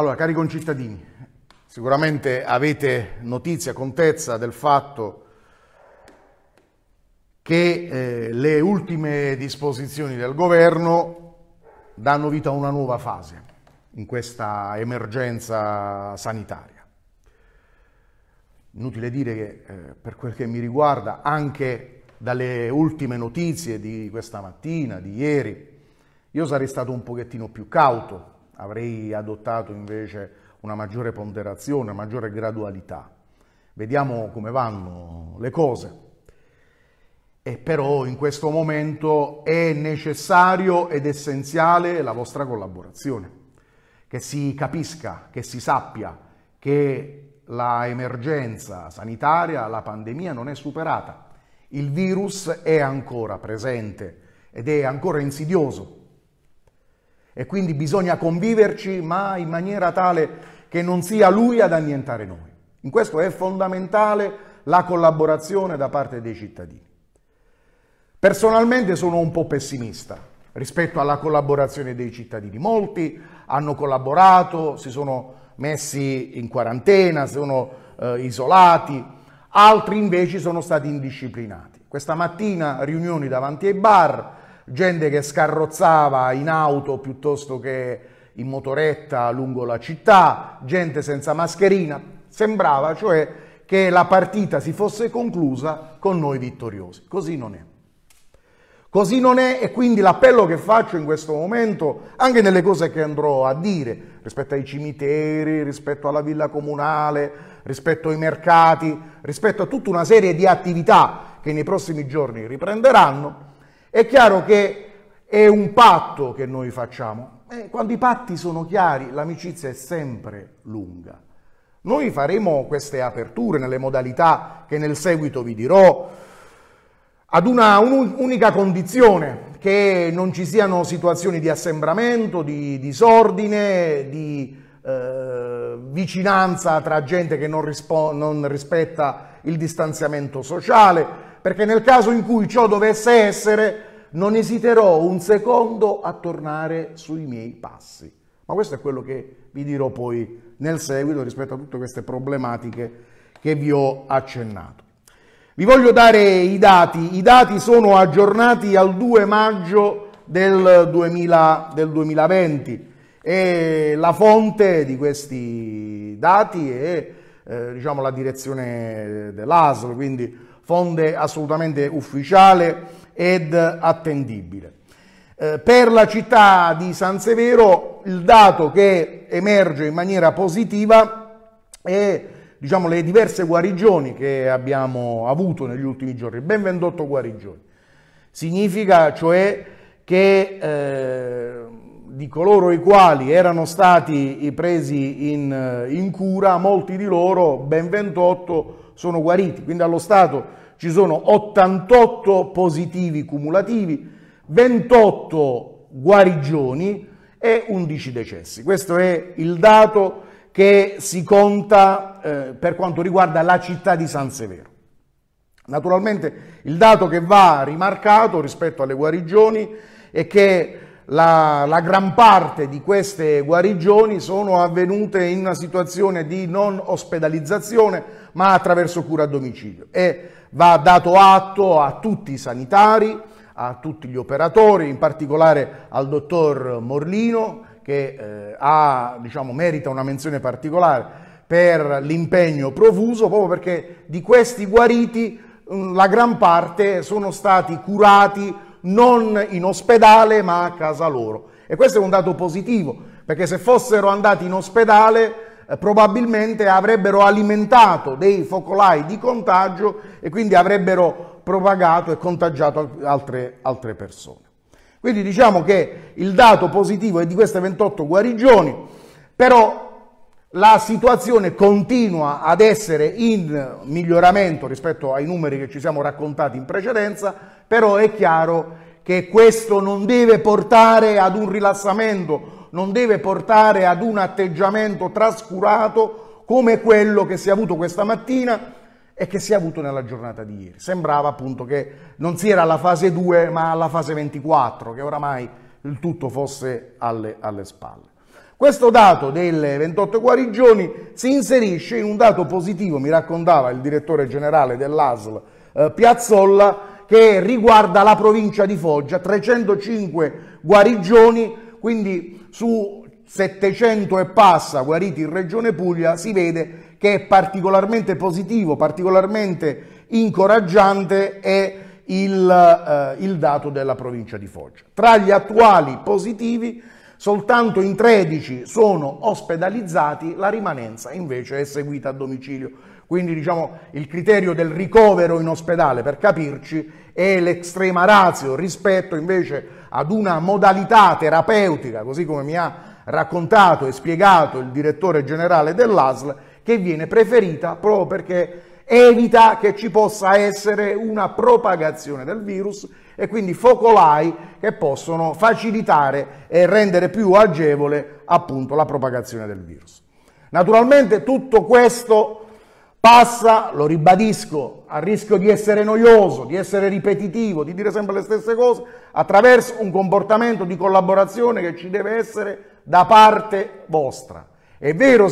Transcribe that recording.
Allora, cari concittadini, sicuramente avete notizia, contezza del fatto che eh, le ultime disposizioni del governo danno vita a una nuova fase in questa emergenza sanitaria. Inutile dire che eh, per quel che mi riguarda, anche dalle ultime notizie di questa mattina, di ieri, io sarei stato un pochettino più cauto, avrei adottato invece una maggiore ponderazione, una maggiore gradualità. Vediamo come vanno le cose. E però in questo momento è necessario ed essenziale la vostra collaborazione, che si capisca, che si sappia che la emergenza sanitaria, la pandemia non è superata. Il virus è ancora presente ed è ancora insidioso e quindi bisogna conviverci ma in maniera tale che non sia lui ad annientare noi. In questo è fondamentale la collaborazione da parte dei cittadini. Personalmente sono un po' pessimista rispetto alla collaborazione dei cittadini. Molti hanno collaborato, si sono messi in quarantena, sono eh, isolati, altri invece sono stati indisciplinati. Questa mattina riunioni davanti ai bar, gente che scarrozzava in auto piuttosto che in motoretta lungo la città, gente senza mascherina. Sembrava cioè che la partita si fosse conclusa con noi vittoriosi. Così non è. Così non è e quindi l'appello che faccio in questo momento, anche nelle cose che andrò a dire, rispetto ai cimiteri, rispetto alla villa comunale, rispetto ai mercati, rispetto a tutta una serie di attività che nei prossimi giorni riprenderanno, è chiaro che è un patto che noi facciamo. Quando i patti sono chiari, l'amicizia è sempre lunga. Noi faremo queste aperture nelle modalità che nel seguito vi dirò, ad una unica condizione, che non ci siano situazioni di assembramento, di disordine, di eh, vicinanza tra gente che non, non rispetta il distanziamento sociale, perché nel caso in cui ciò dovesse essere non esiterò un secondo a tornare sui miei passi. Ma questo è quello che vi dirò poi nel seguito rispetto a tutte queste problematiche che vi ho accennato. Vi voglio dare i dati, i dati sono aggiornati al 2 maggio del, 2000, del 2020 e la fonte di questi dati è eh, diciamo, la direzione dell'ASL, quindi fonte assolutamente ufficiale ed attendibile. Eh, per la città di San Severo il dato che emerge in maniera positiva è diciamo, le diverse guarigioni che abbiamo avuto negli ultimi giorni, ben 28 guarigioni. Significa cioè che eh, di coloro i quali erano stati presi in, in cura, molti di loro, ben 28, sono guariti. Quindi allo Stato ci sono 88 positivi cumulativi, 28 guarigioni e 11 decessi. Questo è il dato che si conta eh, per quanto riguarda la città di San Severo. Naturalmente il dato che va rimarcato rispetto alle guarigioni è che la, la, gran parte di queste guarigioni sono avvenute in una situazione di non ospedalizzazione ma attraverso cura a domicilio. E va dato atto a tutti i sanitari, a tutti gli operatori, in particolare al dottor Morlino che eh, ha, diciamo, merita una menzione particolare per l'impegno profuso, proprio perché di questi guariti mm, la gran parte sono stati curati non in ospedale ma a casa loro. E questo è un dato positivo, perché se fossero andati in ospedale eh, probabilmente avrebbero alimentato dei focolai di contagio e quindi avrebbero propagato e contagiato altre, altre persone. Quindi diciamo che il dato positivo è di queste 28 guarigioni, però la situazione continua ad essere in miglioramento rispetto ai numeri che ci siamo raccontati in precedenza, però è chiaro che questo non deve portare ad un rilassamento non deve portare ad un atteggiamento trascurato come quello che si è avuto questa mattina e che si è avuto nella giornata di ieri. Sembrava appunto che non si era alla fase 2 ma alla fase 24, che oramai il tutto fosse alle, alle spalle. Questo dato delle 28 guarigioni si inserisce in un dato positivo, mi raccontava il direttore generale dell'ASL eh, Piazzolla, che riguarda la provincia di Foggia, 305 guarigioni, quindi su 700 e passa guariti in Regione Puglia si vede che è particolarmente positivo, particolarmente incoraggiante è il, eh, il dato della provincia di Foggia. Tra gli attuali positivi soltanto in 13 sono ospedalizzati, la rimanenza invece è seguita a domicilio. Quindi diciamo il criterio del ricovero in ospedale, per capirci, è l'estrema razio rispetto invece ad una modalità terapeutica, così come mi ha raccontato e spiegato il direttore generale dell'ASL, che viene preferita proprio perché evita che ci possa essere una propagazione del virus e quindi focolai che possono facilitare e rendere più agevole appunto la propagazione del virus. Naturalmente tutto questo passa, lo ribadisco, a rischio di essere noioso, di essere ripetitivo, di dire sempre le stesse cose, attraverso un comportamento di collaborazione che ci deve essere da parte vostra. È vero